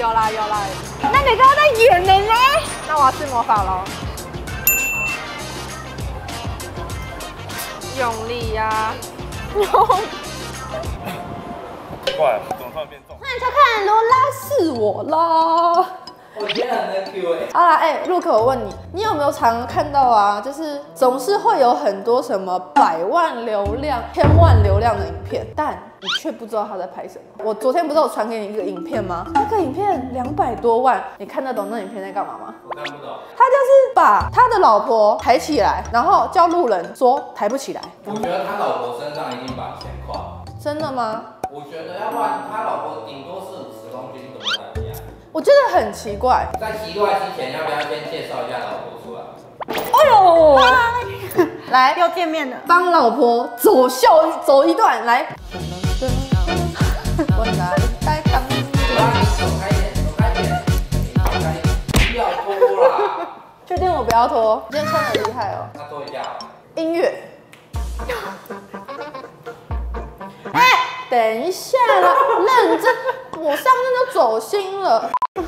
有啦有啦。那你刚刚在演的呢？那我要试魔法喽。用力呀、用。怪，怎么突然变重？欢迎收看罗拉是我啦。我觉得很 Q 哎。好啦，哎、陆克，我问你，你有没有常看到啊？就是总是会有很多什么百万流量、千万流量的影片，但你却不知道他在拍什么。我昨天不是有传给你一个影片吗？那个影片两百多万，你看得懂那影片在干嘛吗？我看不懂。他就是把他的老婆抬起来，然后叫路人说抬不起来，我觉得他老婆身上一定把钱花。真的吗？我觉得要不然他老婆顶多是五十公斤，怎么抬起来？我觉得很奇怪。在奇怪之前，要不要先介绍一下老婆出来？哎呦，来又见面了。帮老婆走秀走一段，来。确定我不要脱？今天穿的厉害哦。他拖一下。音乐。哎、等一下啦，认真，我上身都走心了。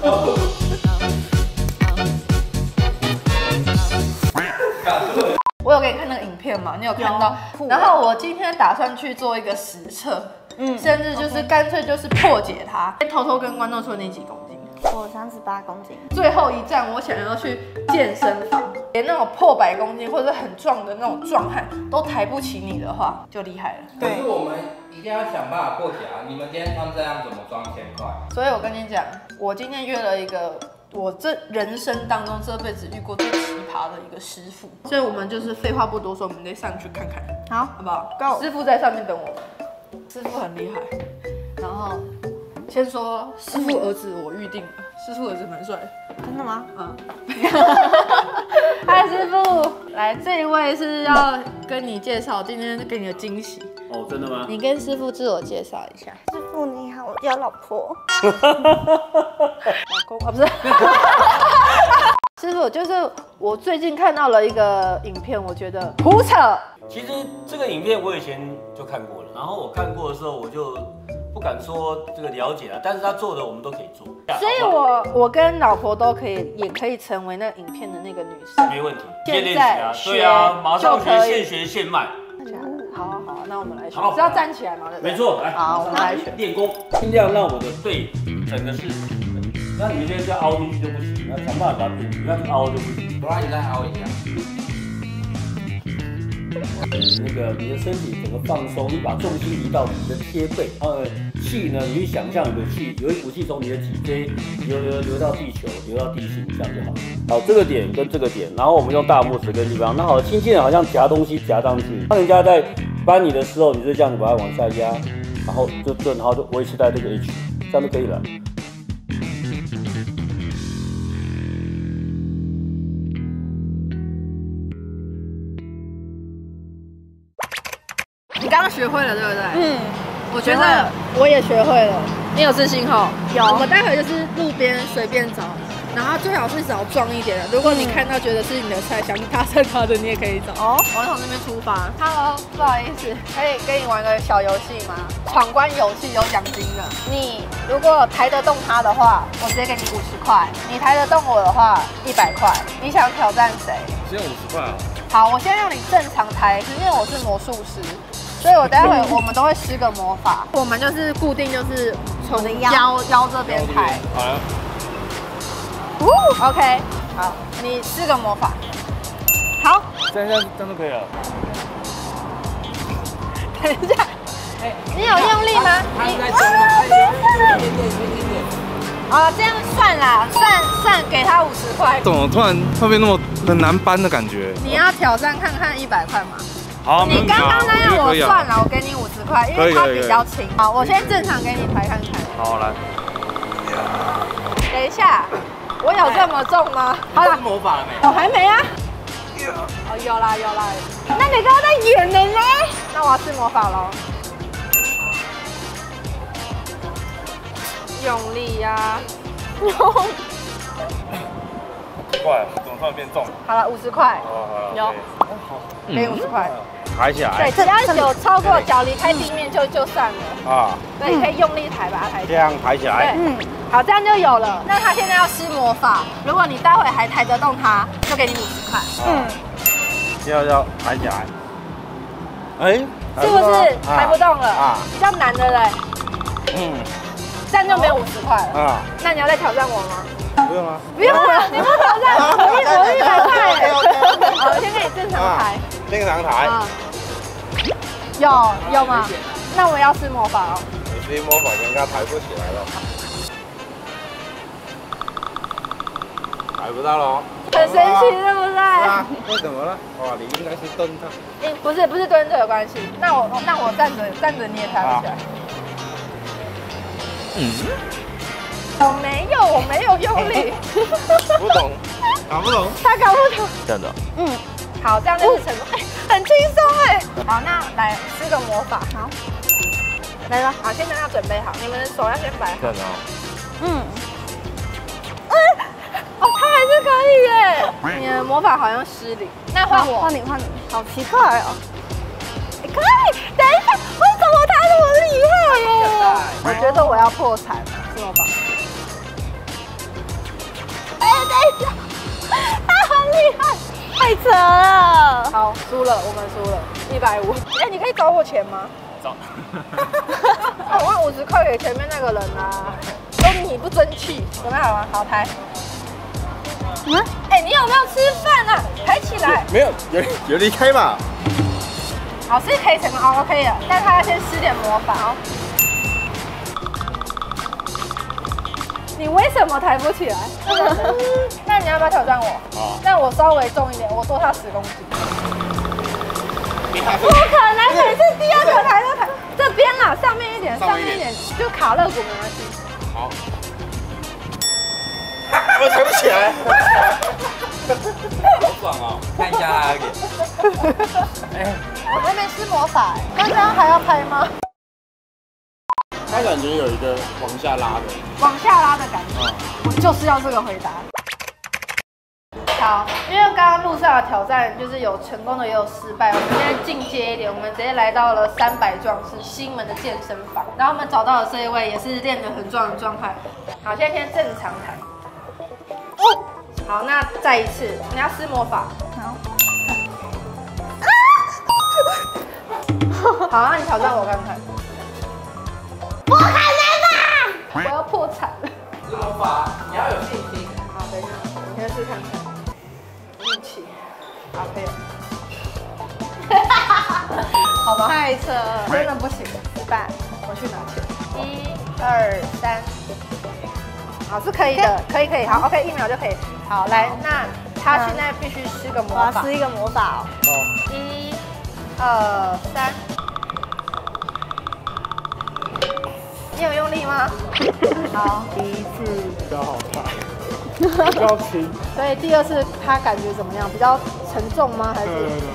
我有给你看那个影片吗？你有看到？然后我今天打算去做一个实测，嗯，甚至就是干脆就是破解它。先偷偷跟观众说你几公斤？我三十八公斤，最后一站，我想要去健身房，连那种破百公斤或者很壮的那种壮汉都抬不起你的话，就厉害了。可是我们一定要想办法破解啊！你们今天穿这样怎么装千块？所以我跟你讲，我今天约了一个我这人生当中这辈子遇过最奇葩的一个师傅，所以我们就是废话不多说，我们得上去看看，好，好不好 Go 师傅在上面等我们，师傅很厉害。然后先说师傅儿子我预定了，师傅儿子蛮帅。真的吗？嗯，嗨，师傅，来，这一位是要跟你介绍今天给你的惊喜，哦，真的吗？你跟师傅自我介绍一下。师傅你好，我叫老婆。老公啊，不是。师傅，就是我最近看到了一个影片，我觉得胡扯。其实这个影片我以前就看过了，然后我看过的时候我就不敢说这个了解了，但是他做的我们都可以做，所以我我跟老婆都可以，也可以成为那影片的那个女生。没问题，现在学对啊，马上就可以学现学现卖，好好好，那我们来学，好是要站起来嘛？对不对？没。错，来，好，我们来学。练功，尽量让我的背整个是平的，那你们现在再凹进去就不行，要想办法把它变平，要凹就不行。不然你再凹一下。那个你的身体整个放松，你把重心移到你的贴背，呃，气呢，你去想象你的气有一股气从你的脊椎流流流到地球，流到地心，这样就好。好，这个点跟这个点，然后我们用大拇指跟地方，那好，轻轻的好像夹东西夹上去，当人家在搬你的时候，你就这样子把它往下压，然后就就然后就维持在这个 H，这样就可以了。学会了，对不对？嗯，我觉得我也学会了。你有自信吼？有我们待会就是路边随便找，然后最好是找壮一点的。如果你看到觉得是你的菜，想搭讪他的，你也可以找。哦，我从那边出发。Hello，不好意思，可以跟你玩个小游戏吗？闯关游戏有奖金的。你如果抬得动他的话，我直接给你五十块；你抬得动我的话，一百块。你想挑战谁？只有五十块啊！好，我先让你正常抬，因为我是魔术师，所以我待会我们都会施个魔法。我们就是固定就是从腰腰这边抬。好了，呜，OK，好，你施个魔法。好，这样这样这样就可以了。等一下，你有用力吗？你点点，一点点。啊，这样算啦，算算给他五十块。怎么突然会变那么很难搬的感觉？你要挑战看看一百块吗？好，你刚刚那样我算了，我给你五十块，因为它比较轻。好，我先正常给你排看看。好来，等一下，我有这么重吗？好了，魔法了没？我还没啊。哦，有啦有啦。那你刚刚在演的呢？那我要试魔法喽。用力呀、用。怪，怎么突然变重？好了，五十块，好好好，有可以给五十块。抬起来对，只要有超过脚离开地面就就算了。啊，对，你可以用力抬把它抬起来。这样抬起来嗯，，好，这样就有了。那他现在要施魔法，如果你待会还抬得动他，就给你五十块，嗯，要要抬起来。哎，是不是？抬不动了，啊，比较难的嘞，嗯这样就没有五十块了。啊，那你要再挑战我吗？不用啊。不用了，你不挑战，我 正常抬，啊，有有吗？那我要施魔法哦。你这魔法应该抬不起来了。抬不到喽。很神奇，对不对？啊？为什么呢？哇，你应该是蹲它。诶不是不是蹲着有关系。那我那我站着站着你也抬不起来。嗯，我没有，我没有用力。不懂，搞不懂。他搞不懂。这样的。嗯，好，这样就是成功。哎，很轻松哎。好，那来施个魔法。好，来吧。好，现在要准备好，你们的手要先摆好。这样的哦。嗯，哦，他还是可以耶。你的魔法好像失灵。那换我。换你换你，好奇怪哦。可以。等一下，为什么他那么厉害耶？我觉得我要破产了，是魔法。哎，等一下，他很厉害。太扯了。好，输了，我们输了，一百五。哎，你可以找我钱吗？找。我换五十块给前面那个人啊，都你不争气，准备好了吗？好抬。嗯，哎，你有没有吃饭啊？抬起来。没有，有有离开嘛？好，是可以成功，好，可以了。但他要先施点魔法哦。你为什么抬不起来？那你要不要挑战我？好那我稍微重一点，我多他十公斤。不可能，每次第二个抬都抬这边啦，上面一点，上面一点就卡肋骨没关系。好。我抬不起来。好爽哦！看一下。哎，我还没施魔法哎，那这样还要拍吗？他感觉有一个往下拉的。往下拉的感觉，我就是要这个回答。好，因为刚刚路上的挑战就是有成功的，也有失败。我们现在进阶一点，我们直接来到了三百壮士西门的健身房，然后我们找到了这一位也是练得很壮的状态。好，现在先正常弹。哦，好，那再一次，你要施魔法。好。好，那你挑战我看看。不可能吧？我要破产了。施魔法，你要有信心。好，等一下，你先试看看。运气，好，可以了。好吧，太扯了。真的不行，失败。我去拿钱。一、二、三，好，是可以的，可以可以，好，OK，一秒就可以。好，来，那他现在必须施个魔法施。一个魔法哦。一、二、三。你有用力吗？好，第一次比较好看，比较轻。所以第二次他感觉怎么样？比较沉重吗？还是？对对对。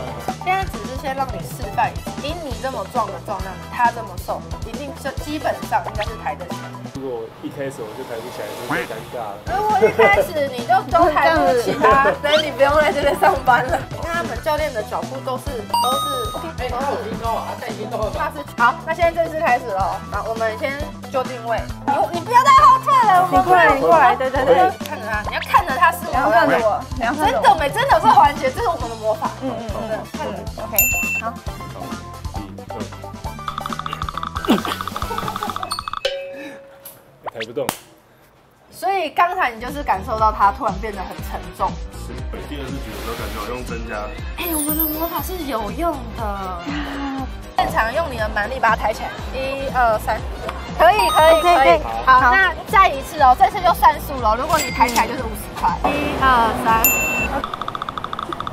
现在只是先让你示范以你这么壮的重量，他这么瘦，一定是基本上应该是抬得起来。如果一开始我就抬不起来，就太尴尬了。如果一开始你就都抬不起他，所以你不用来这边上班了。你看他们教练的脚步都是都是哎，他有听到啊，他在已经到了。那是好，那现在正式开始喽。好，我们先就定位。你你不要再后退了，我们你过来，你过来，对对对。你要看着他是我，看着我。真的没真的有这个环节，这是我们的魔法。嗯嗯真的嗯看着。嗯，OK，好。抬不动。所以刚才你就是感受到它突然变得很沉重。是，第二次举的时候感觉好像增加。哎、我们的魔法是有用的。现场用你的蛮力把它抬起来，一二三，可以可以可以。好，好那再一次哦，这次就算数了。如果你抬起来就是五十块。一二三，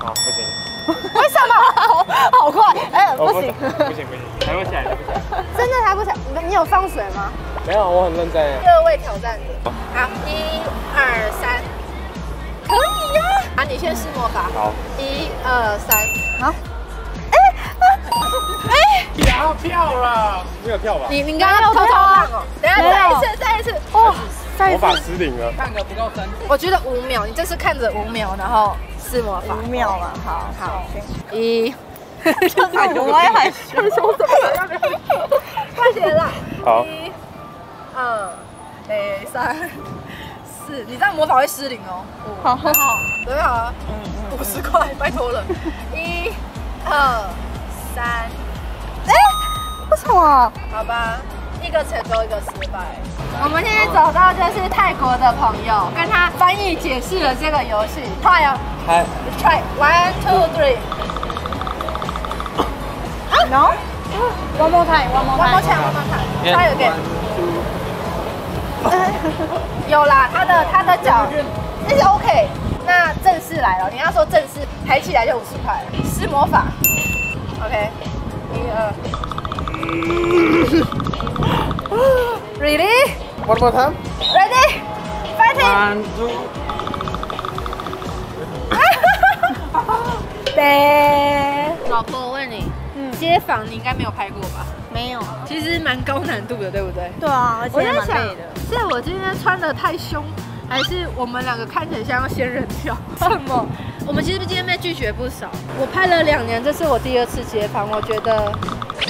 好，不行。为什么？好快，哎、不行，不行不行，抬不起来，抬不起来。真的抬不起来。你你有放水吗？没有，我很认真。第二位挑战者，好，一二三，可以呀、啊。你先试魔法。好。一二三，好。不要跳了，没有跳吧？你你刚刚偷偷浪哦，等下再一次再一次，哇，再一次，魔法失灵了。看个不够深。我觉得五秒，你这次看着五秒，然后施魔法，五秒嘛，好好，一，就是我也很很凶什么？快点啦！好一，二，诶，三四，你这样魔法会失灵哦。好，好，准备好了？五十块，拜托了。一、二、三，什么？好吧，一个成功，一个失败。我们现在走到就是泰国的朋友，跟他翻译解释了这个游戏。快哦！来，try one two three。No。One more time. One more time. One more time，one more time. 他有点。有啦，他的他的脚，那就 OK。那正式来了，你要说正式，抬起来就五十块了。施魔法。OK。一、二。Really? One more time. Ready? Fighting! One, two. 对。老婆，我问你，街访你应该没有拍过吧？没有。其实蛮高难度的，对不对？对啊，而且我在想蛮累的。，是我今天穿的太凶，还是我们两个看起来像要仙人跳？什么？我们其实今天被拒绝不少。我拍了两年，这是我第二次街访，我觉得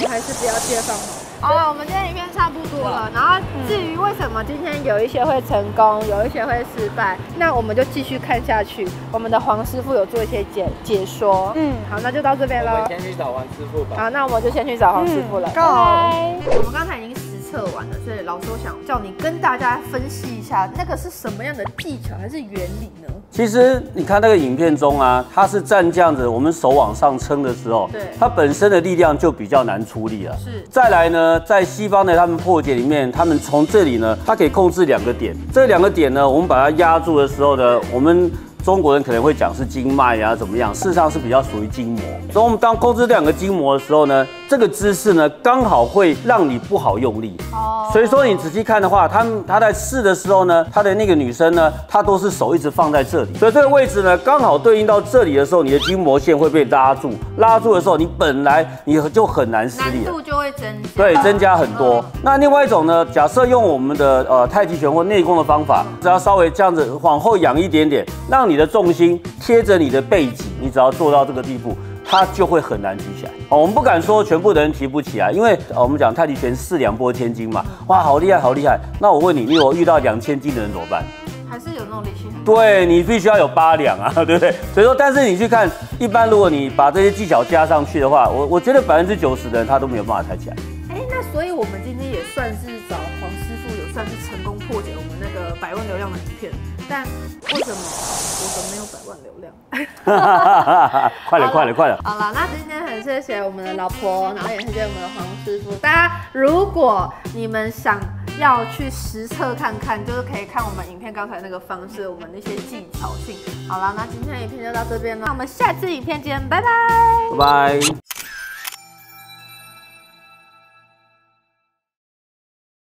我还是不要介绍好。好了，我们今天影片差不多了。然后至于为什么今天有一些会成功，有一些会失败，那我们就继续看下去。我们的黄师傅有做一些解解说。嗯好，那就到这边我喽们。先去找黄师傅吧。好，那我们就先去找黄师傅了。嗯拜拜。我们刚才已经实测完了，所以老师我想叫你跟大家分析一下，那个是什么样的技巧还是原理呢？其实你看那个影片中啊，它是站这样子，我们手往上撑的时候，对它本身的力量就比较难出力了。是再来呢，在西方的他们破解里面，他们从这里呢，它可以控制两个点，这两个点呢，我们把它压住的时候呢，我们。中国人可能会讲是经脉啊，怎么样？事实上是比较属于筋膜。所以我们当控制这两个筋膜的时候呢，这个姿势呢，刚好会让你不好用力。哦所以说你仔细看的话，他们他在试的时候呢，他的那个女生呢，她都是手一直放在这里，所以这个位置呢，刚好对应到这里的时候，你的筋膜线会被拉住，拉住的时候，你本来你就很难施力了。难度就会增加。对，增加很多嗯。那另外一种呢，假设用我们的呃太极拳或内功的方法，只要稍微这样子往后仰一点点，让你的重心贴着你的背脊，你只要做到这个地步。它就会很难提起来哦。我们不敢说全部的人提不起来，因为、呃我们讲太极拳四两拨千斤嘛，哇，好厉害，好厉害。那我问你，你有遇到两千斤的人怎么办？还是有那种力气很。对你必须要有八两啊，对不对？所以说，但是你去看，一般如果你把这些技巧加上去的话，我我觉得百分之九十的人他都没有办法抬起来。哎，那所以我们今天也算是找黄师傅，有算是成功破解我们那个百万流量的影片。但为什么我们没有百万流量？快点，快点，快点！好了，那今天很谢谢我们的老婆，然后也谢谢我们的黄师傅。大家如果你们想要去实测看看，就是可以看我们影片刚才那个方式，我们那些技巧性。好了，那今天的影片就到这边了，那我们下次影片见，拜拜。拜拜。